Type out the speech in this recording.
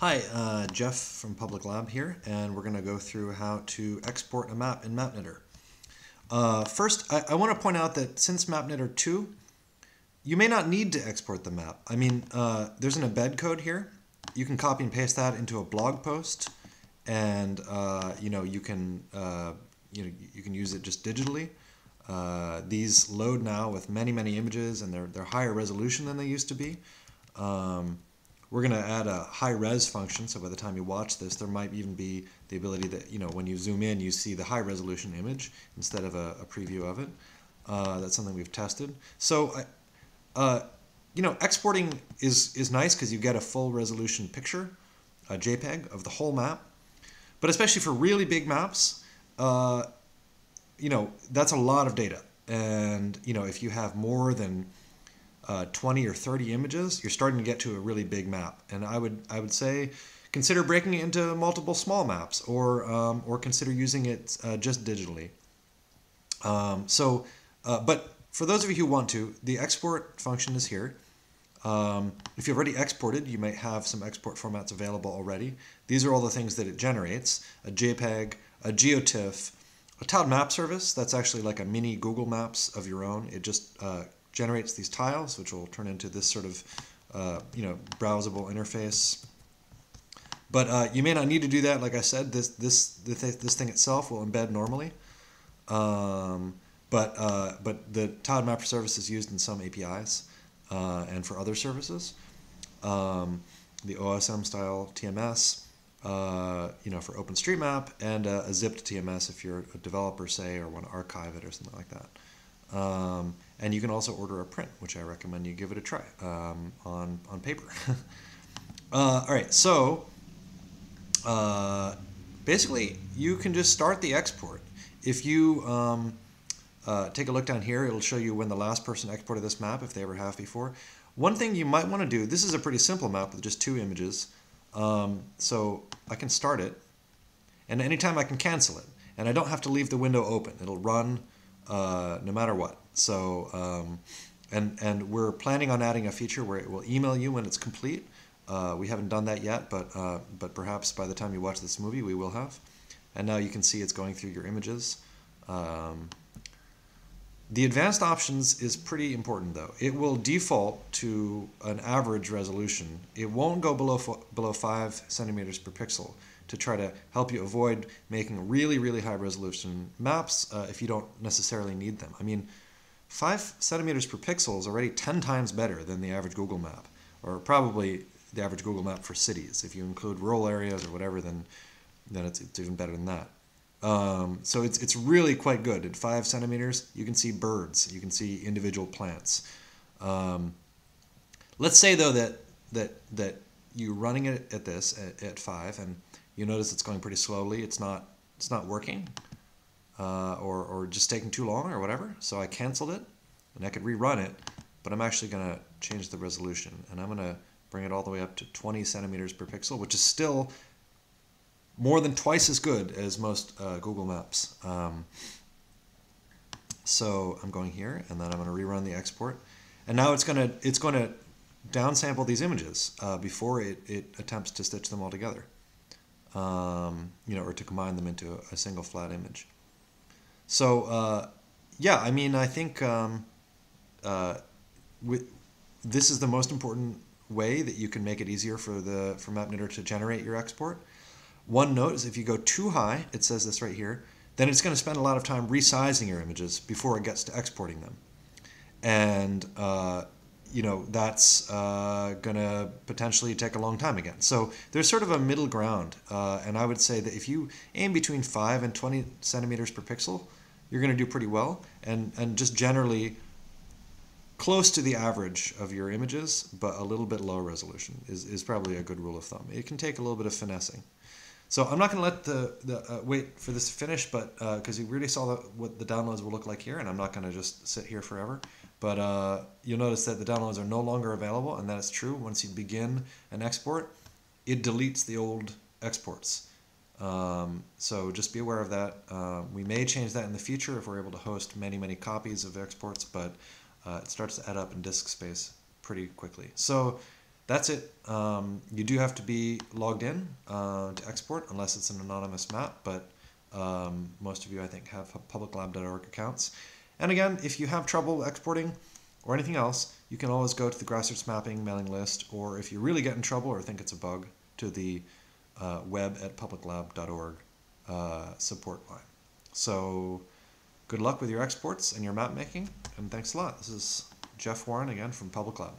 Hi, uh, Jeff from Public Lab here, and we're going to go through how to export a map in MapKnitter. Uh, first, I, I want to point out that since MapKnitter 2, you may not need to export the map. I mean, uh, there's an embed code here. You can copy and paste that into a blog post, and uh, you know you can uh, you know you can use it just digitally. Uh, these load now with many many images, and they're they're higher resolution than they used to be. Um, we're going to add a high res function, so by the time you watch this, there might even be the ability that, you know, when you zoom in, you see the high resolution image instead of a, a preview of it. Uh, that's something we've tested. So, uh, you know, exporting is, is nice because you get a full resolution picture, a JPEG of the whole map. But especially for really big maps, uh, you know, that's a lot of data. And, you know, if you have more than uh, 20 or 30 images, you're starting to get to a really big map. And I would I would say consider breaking it into multiple small maps, or um, or consider using it uh, just digitally. Um, so, uh, but for those of you who want to, the export function is here. Um, if you've already exported, you might have some export formats available already. These are all the things that it generates: a JPEG, a GeoTIFF, a tiled map service. That's actually like a mini Google Maps of your own. It just uh, generates these tiles, which will turn into this sort of, uh, you know, browsable interface. But uh, you may not need to do that. Like I said, this this this thing itself will embed normally. Um, but uh, but the tiled mapper service is used in some APIs uh, and for other services. Um, the OSM style TMS, uh, you know, for OpenStreetMap, and a zipped TMS if you're a developer, say, or want to archive it or something like that. Um, and you can also order a print, which I recommend you give it a try um, on, on paper. uh, all right, so uh, basically you can just start the export. If you um, uh, take a look down here, it'll show you when the last person exported this map, if they ever have before. One thing you might want to do, this is a pretty simple map with just two images. Um, so I can start it, and anytime I can cancel it. And I don't have to leave the window open. It'll run uh, no matter what. So, um, and, and we're planning on adding a feature where it will email you when it's complete. Uh, we haven't done that yet, but, uh, but perhaps by the time you watch this movie, we will have. And now you can see it's going through your images. Um, the advanced options is pretty important though. It will default to an average resolution. It won't go below, below 5 centimeters per pixel to try to help you avoid making really, really high resolution maps uh, if you don't necessarily need them. I mean, 5 centimeters per pixel is already 10 times better than the average Google map, or probably the average Google map for cities. If you include rural areas or whatever, then, then it's, it's even better than that. Um, so it's, it's really quite good. At 5 centimeters, you can see birds, you can see individual plants. Um, let's say, though, that, that, that you're running it at this, at, at 5, and you notice it's going pretty slowly. It's not it's not working, uh, or or just taking too long or whatever. So I canceled it, and I could rerun it, but I'm actually going to change the resolution, and I'm going to bring it all the way up to 20 centimeters per pixel, which is still more than twice as good as most uh, Google Maps. Um, so I'm going here, and then I'm going to rerun the export, and now it's going to it's going to downsample these images uh, before it, it attempts to stitch them all together um, you know, or to combine them into a, single flat image. So uh, yeah, I mean, I think um, uh, with, this is the most important way that you can make it easier for the for MapKnitter to generate your export. One note is if you go too high, it says this right here, then it's going to spend a lot of time resizing your images before it gets to exporting them. And uh, you know, that's uh, going to potentially take a long time again. So there's sort of a middle ground. Uh, and I would say that if you aim between 5 and 20 centimeters per pixel, you're going to do pretty well. And, and just generally close to the average of your images, but a little bit low resolution is, is probably a good rule of thumb. It can take a little bit of finessing. So I'm not going to let the, the uh, wait for this to finish, but because uh, you really saw the, what the downloads will look like here, and I'm not going to just sit here forever. But uh, you'll notice that the downloads are no longer available, and that is true. Once you begin an export, it deletes the old exports. Um, so just be aware of that. Uh, we may change that in the future if we're able to host many, many copies of exports, but uh, it starts to add up in disk space pretty quickly. So that's it. Um, you do have to be logged in uh, to export unless it's an anonymous map, but um, most of you, I think, have publiclab.org accounts. And again, if you have trouble exporting or anything else, you can always go to the grassroots mapping mailing list, or if you really get in trouble or think it's a bug, to the uh, web at publiclab.org uh, support line. So good luck with your exports and your map making, and thanks a lot. This is Jeff Warren again from Public Lab.